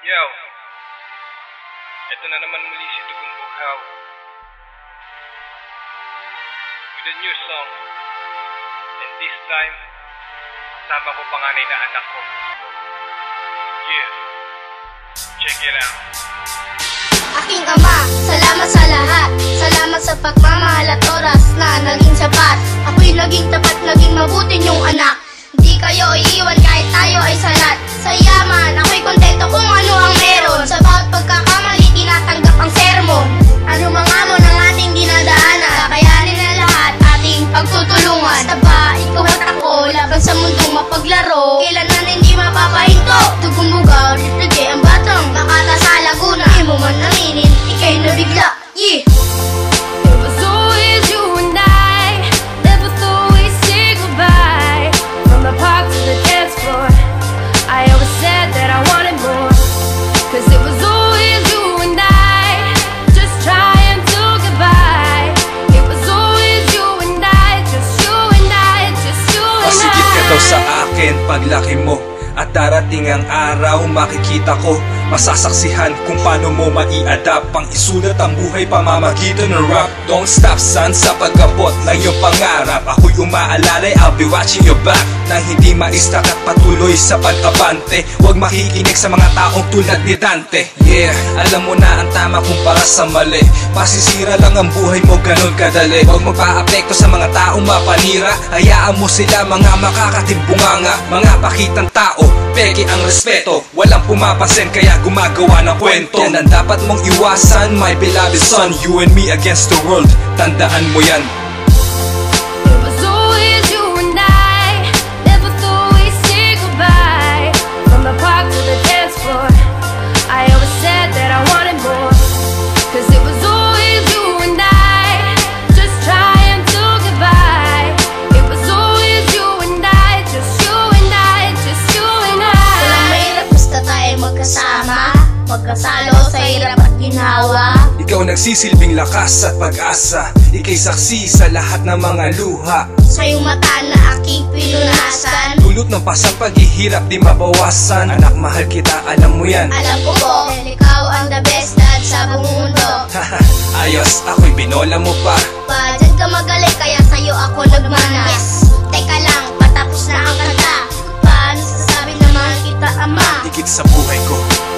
Yo, ito na naman muli si Dugong Bughaw with a new song. And this time, kasama ko panganay na anak ko. Yeah, check it out. Aking ama, salamat sa lahat Salamat sa pagmamahal at oras na naging sapat Ako'y naging tapat, naging mabuti niyong anak Di kayo iiwan sa akin paglaki mo. At darating ang araw makikita ko Masasaksihan kung paano mo mai-adapt Pang isulat ang buhay pamamagitan ng rap. Don't stop son sa pagkabot ng iyong pangarap. Ako'y umaalalay I'll be watching your back. Nang hindi maistak at patuloy sa pag-abante Huwag makikinig sa mga taong tulad ni Dante. Yeah, alam mo na ang tama kumpara sa mali. Masisira lang ang buhay mo ganun kadali. Huwag magpa-apekto sa mga taong mapanira. Hayaan mo sila mga makakatimbunganga. Mga pakitang tao, peke ang respeto. Walang pumapasen kaya gumagawa ng kwento. Yan ang dapat mong iwasan my beloved son. You and me against the world, tandaan mo yan magkasama Magkasalo sa hirap at ginhawa Ikaw nagsisilbing lakas at pag-asa Ika'y saksi sa lahat ng mga luha. Sa iyong mata na aking pinunasan. Dulot ng pasang paghihirap di mabawasan. Anak mahal kita, alam mo yan. Alam ko po, dahil ikaw ang the best dad sa buong mundo. Ayos, ako'y binola mo pa. Pa, dyan ka magaling kaya sa'yo ako nagmana Go.